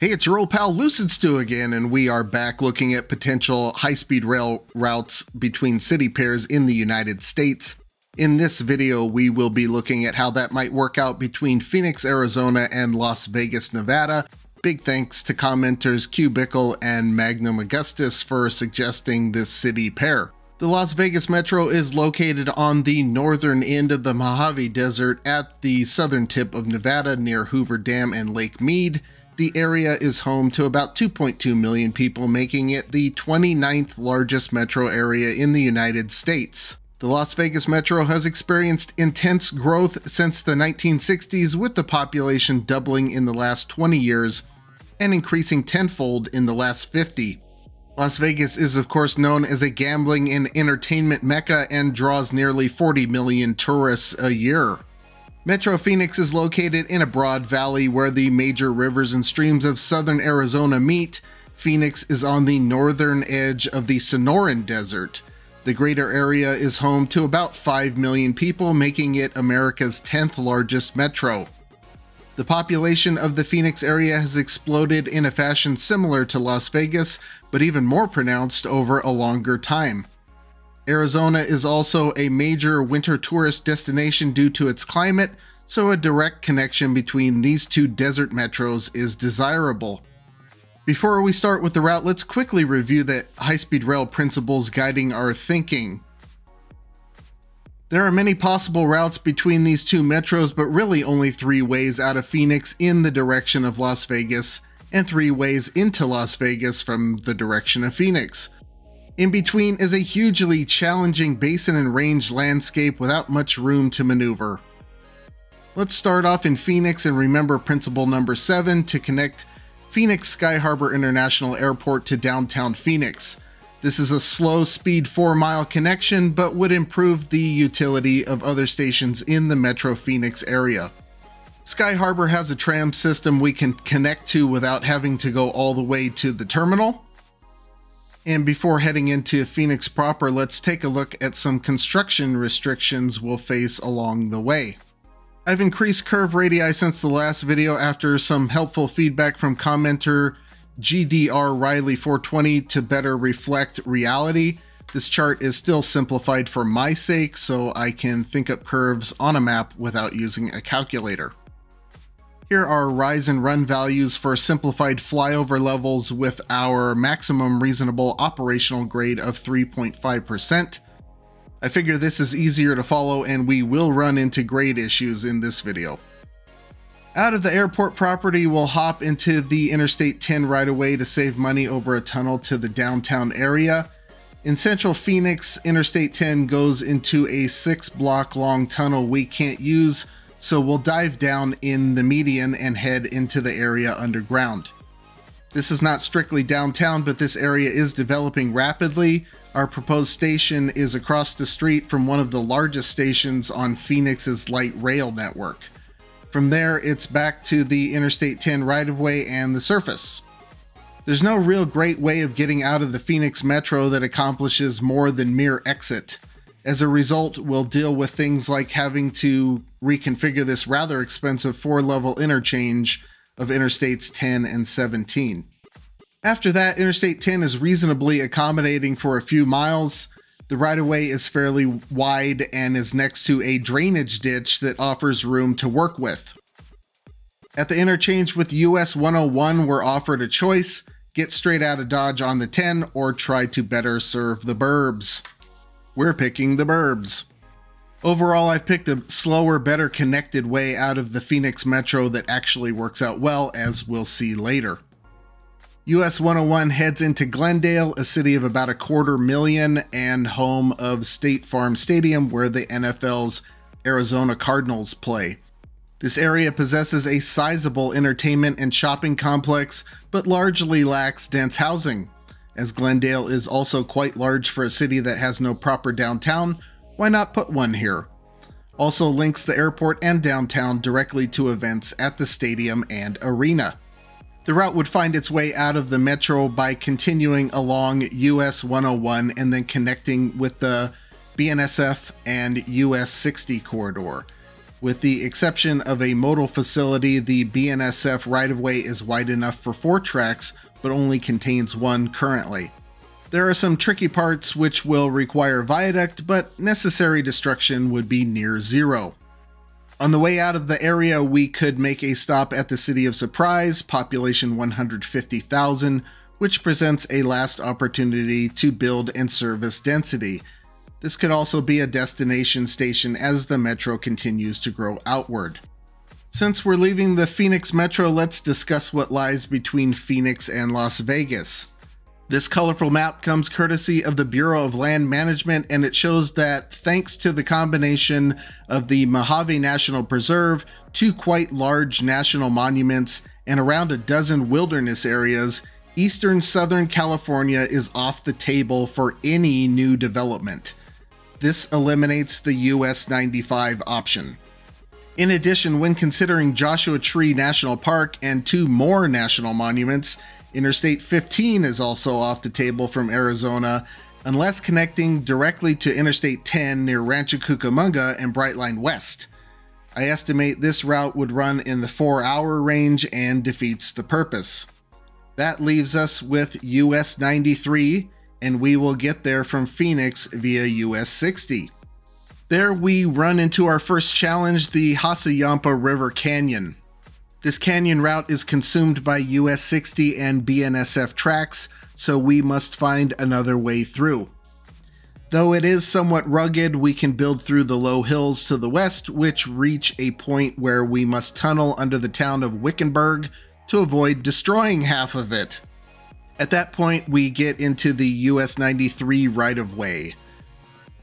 Hey, it's your old pal Lucid Stew again, and we are back looking at potential high speed rail routes between city pairs in the United States. In this video, we will be looking at how that might work out between Phoenix, Arizona, and Las Vegas, Nevada. Big thanks to commenters Cubicle and Magnum Augustus for suggesting this city pair. The Las Vegas Metro is located on the northern end of the Mojave Desert at the southern tip of Nevada near Hoover Dam and Lake Mead. The area is home to about 2.2 million people, making it the 29th largest metro area in the United States. The Las Vegas Metro has experienced intense growth since the 1960s, with the population doubling in the last 20 years and increasing tenfold in the last 50. Las Vegas is, of course, known as a gambling and entertainment mecca and draws nearly 40 million tourists a year. Metro Phoenix is located in a broad valley where the major rivers and streams of southern Arizona meet. Phoenix is on the northern edge of the Sonoran Desert. The greater area is home to about 5 million people, making it America's 10th largest metro. The population of the Phoenix area has exploded in a fashion similar to Las Vegas, but even more pronounced over a longer time. Arizona is also a major winter tourist destination due to its climate, so a direct connection between these two desert metros is desirable. Before we start with the route, let's quickly review the high speed rail principles guiding our thinking. There are many possible routes between these two metros, but really only three ways out of Phoenix in the direction of Las Vegas, and three ways into Las Vegas from the direction of Phoenix. In between is a hugely challenging basin and range landscape without much room to maneuver. Let's start off in Phoenix and remember principle number 7 to connect Phoenix Sky Harbor International Airport to downtown Phoenix. This is a slow speed 4 mile connection but would improve the utility of other stations in the Metro Phoenix area. Sky Harbor has a tram system we can connect to without having to go all the way to the terminal. And before heading into Phoenix proper, let's take a look at some construction restrictions we'll face along the way. I've increased curve radii since the last video after some helpful feedback from commenter GDR Riley 420 to better reflect reality. This chart is still simplified for my sake so I can think up curves on a map without using a calculator. Here are rise and run values for simplified flyover levels with our maximum reasonable operational grade of 3.5%. I figure this is easier to follow and we will run into grade issues in this video. Out of the airport property, we'll hop into the Interstate 10 right away to save money over a tunnel to the downtown area. In central Phoenix, Interstate 10 goes into a six block long tunnel we can't use so we'll dive down in the median and head into the area underground. This is not strictly downtown, but this area is developing rapidly. Our proposed station is across the street from one of the largest stations on Phoenix's light rail network. From there, it's back to the Interstate 10 right of way and the surface. There's no real great way of getting out of the Phoenix Metro that accomplishes more than mere exit. As a result, we'll deal with things like having to reconfigure this rather expensive four level interchange of Interstates 10 and 17. After that, Interstate 10 is reasonably accommodating for a few miles. The right of way is fairly wide and is next to a drainage ditch that offers room to work with. At the interchange with US 101, we're offered a choice get straight out of Dodge on the 10 or try to better serve the burbs. We're picking the burbs. Overall, I've picked a slower, better connected way out of the Phoenix Metro that actually works out well, as we'll see later. US 101 heads into Glendale, a city of about a quarter million and home of State Farm Stadium, where the NFL's Arizona Cardinals play. This area possesses a sizable entertainment and shopping complex, but largely lacks dense housing. As Glendale is also quite large for a city that has no proper downtown, why not put one here? Also links the airport and downtown directly to events at the stadium and arena. The route would find its way out of the metro by continuing along US 101 and then connecting with the BNSF and US 60 corridor. With the exception of a modal facility, the BNSF right of way is wide enough for four tracks, but only contains one currently. There are some tricky parts which will require viaduct, but necessary destruction would be near zero. On the way out of the area, we could make a stop at the city of Surprise, population 150,000, which presents a last opportunity to build and service density. This could also be a destination station as the metro continues to grow outward. Since we're leaving the Phoenix Metro, let's discuss what lies between Phoenix and Las Vegas. This colorful map comes courtesy of the Bureau of Land Management, and it shows that thanks to the combination of the Mojave National Preserve, two quite large national monuments, and around a dozen wilderness areas, eastern Southern California is off the table for any new development. This eliminates the US 95 option. In addition, when considering Joshua Tree National Park and two more national monuments, Interstate 15 is also off the table from Arizona, unless connecting directly to Interstate 10 near Rancho Cucamonga and Brightline West. I estimate this route would run in the 4 hour range and defeats the purpose. That leaves us with US 93, and we will get there from Phoenix via US 60. There we run into our first challenge, the Hassayampa River Canyon. This canyon route is consumed by US 60 and BNSF tracks, so we must find another way through. Though it is somewhat rugged, we can build through the low hills to the west, which reach a point where we must tunnel under the town of Wickenburg to avoid destroying half of it. At that point, we get into the US 93 right of way.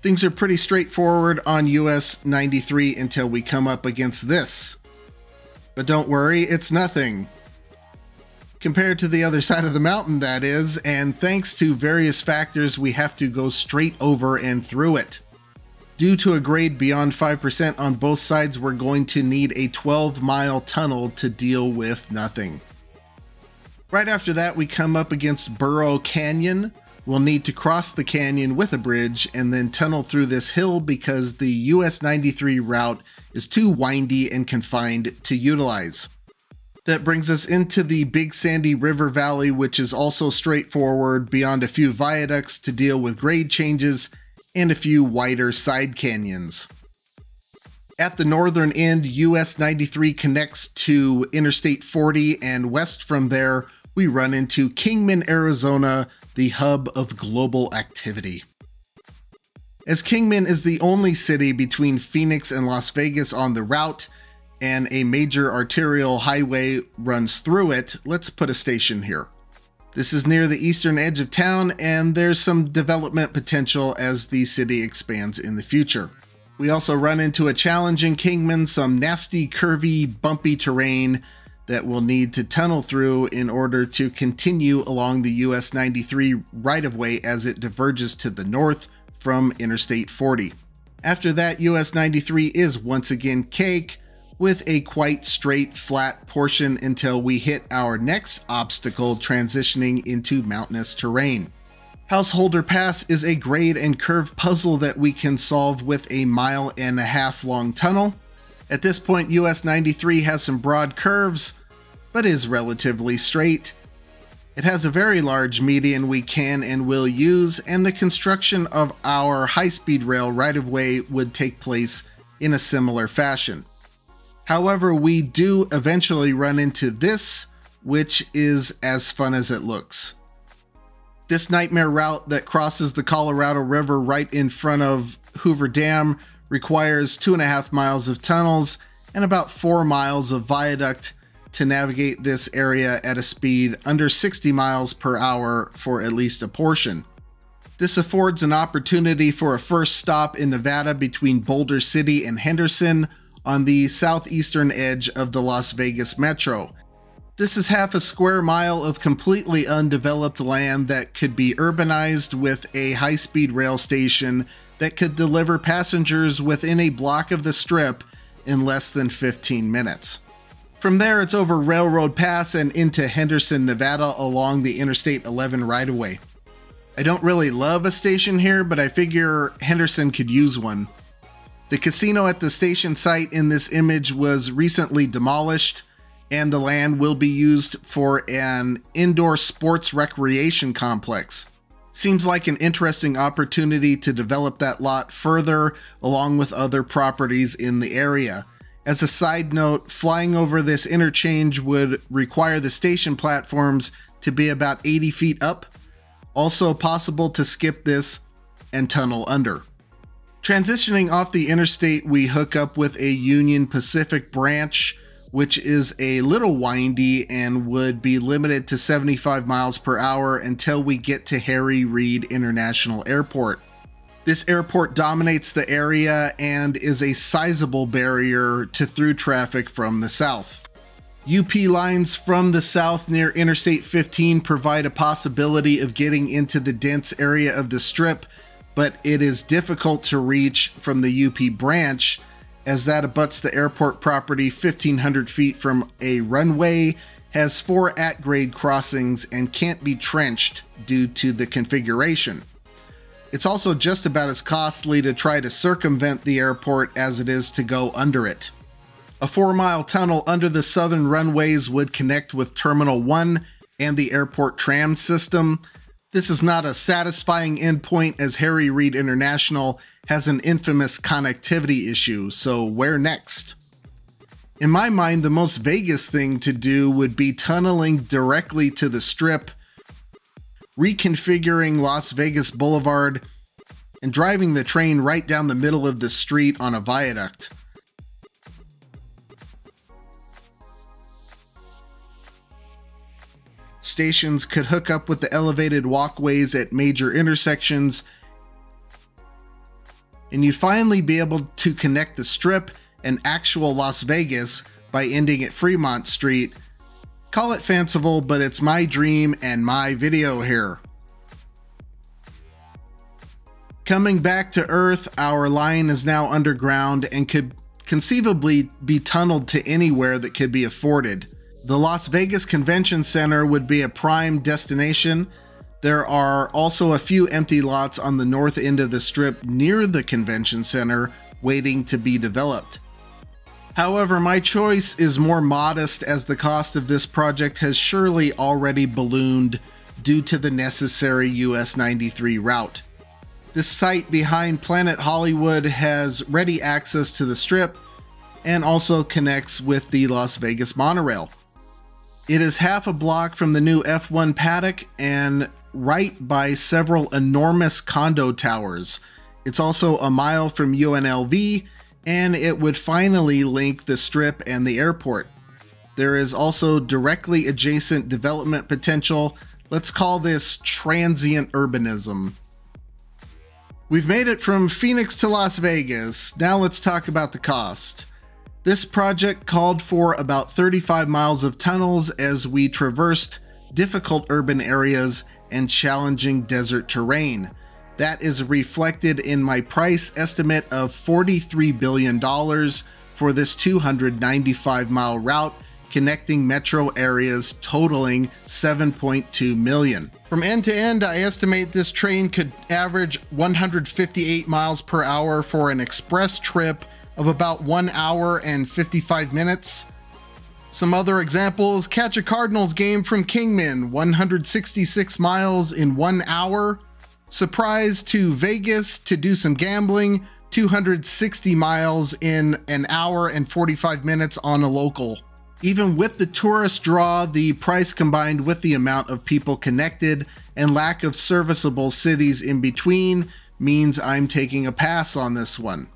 Things are pretty straightforward on US 93 until we come up against this. But don't worry, it's nothing. Compared to the other side of the mountain, that is, and thanks to various factors, we have to go straight over and through it. Due to a grade beyond 5% on both sides, we're going to need a 12 mile tunnel to deal with nothing. Right after that, we come up against Burro Canyon. We'll need to cross the canyon with a bridge and then tunnel through this hill because the US 93 route is too windy and confined to utilize. That brings us into the Big Sandy River Valley, which is also straightforward beyond a few viaducts to deal with grade changes and a few wider side canyons. At the northern end, US 93 connects to Interstate 40, and west from there, we run into Kingman, Arizona, the hub of global activity. As Kingman is the only city between Phoenix and Las Vegas on the route, and a major arterial highway runs through it, let's put a station here. This is near the eastern edge of town, and there's some development potential as the city expands in the future. We also run into a challenge in Kingman, some nasty, curvy, bumpy terrain that we'll need to tunnel through in order to continue along the US 93 right of way as it diverges to the north from Interstate 40. After that, US 93 is once again cake with a quite straight flat portion until we hit our next obstacle transitioning into mountainous terrain. Householder Pass is a grade and curve puzzle that we can solve with a mile and a half long tunnel. At this point, US 93 has some broad curves, but is relatively straight. It has a very large median we can and will use, and the construction of our high speed rail right of way would take place in a similar fashion. However, we do eventually run into this, which is as fun as it looks. This nightmare route that crosses the Colorado River right in front of Hoover Dam requires two and a half miles of tunnels and about four miles of viaduct to navigate this area at a speed under 60 miles per hour for at least a portion. This affords an opportunity for a first stop in Nevada between Boulder City and Henderson on the southeastern edge of the Las Vegas metro. This is half a square mile of completely undeveloped land that could be urbanized with a high speed rail station that could deliver passengers within a block of the strip in less than 15 minutes. From there, it's over Railroad Pass and into Henderson, Nevada along the Interstate 11 right of way. I don't really love a station here, but I figure Henderson could use one. The casino at the station site in this image was recently demolished, and the land will be used for an indoor sports recreation complex. Seems like an interesting opportunity to develop that lot further, along with other properties in the area. As a side note, flying over this interchange would require the station platforms to be about 80 feet up. Also possible to skip this and tunnel under. Transitioning off the interstate, we hook up with a Union Pacific branch, which is a little windy and would be limited to 75 miles per hour until we get to Harry Reid International Airport. This airport dominates the area and is a sizable barrier to through traffic from the south. UP lines from the south near Interstate 15 provide a possibility of getting into the dense area of the strip but it is difficult to reach from the UP branch as that abuts the airport property 1500 feet from a runway, has four at grade crossings, and can't be trenched due to the configuration. It's also just about as costly to try to circumvent the airport as it is to go under it. A four mile tunnel under the southern runways would connect with Terminal 1 and the airport tram system, this is not a satisfying endpoint as Harry Reid International has an infamous connectivity issue, so where next? In my mind, the most Vegas thing to do would be tunneling directly to the strip, reconfiguring Las Vegas Boulevard, and driving the train right down the middle of the street on a viaduct. Stations could hook up with the elevated walkways at major intersections, and you'd finally be able to connect the strip and actual Las Vegas by ending at Fremont Street. Call it fanciful, but it's my dream and my video here. Coming back to Earth, our line is now underground and could conceivably be tunneled to anywhere that could be afforded. The Las Vegas Convention Center would be a prime destination. There are also a few empty lots on the north end of the strip near the convention center waiting to be developed. However, my choice is more modest as the cost of this project has surely already ballooned due to the necessary US 93 route. This site behind Planet Hollywood has ready access to the strip and also connects with the Las Vegas monorail. It is half a block from the new F1 paddock and right by several enormous condo towers. It's also a mile from UNLV, and it would finally link the strip and the airport. There is also directly adjacent development potential. Let's call this transient urbanism. We've made it from Phoenix to Las Vegas. Now let's talk about the cost. This project called for about 35 miles of tunnels as we traversed difficult urban areas and challenging desert terrain. That is reflected in my price estimate of $43 billion for this 295 mile route connecting metro areas totaling 7.2 million. From end to end, I estimate this train could average 158 miles per hour for an express trip of about 1 hour and 55 minutes. Some other examples catch a Cardinals game from Kingman, 166 miles in 1 hour. Surprise to Vegas to do some gambling, 260 miles in an hour and 45 minutes on a local. Even with the tourist draw, the price combined with the amount of people connected and lack of serviceable cities in between means I'm taking a pass on this one.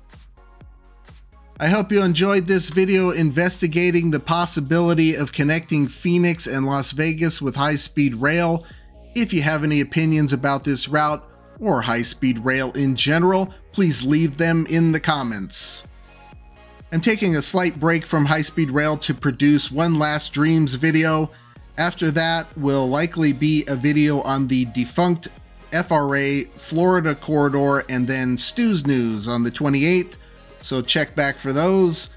I hope you enjoyed this video investigating the possibility of connecting Phoenix and Las Vegas with high-speed rail. If you have any opinions about this route or high-speed rail in general, please leave them in the comments. I'm taking a slight break from high-speed rail to produce one last Dreams video. After that will likely be a video on the defunct FRA Florida corridor and then Stew's News on the 28th so check back for those.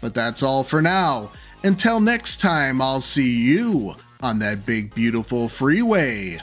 But that's all for now. Until next time, I'll see you on that big, beautiful freeway.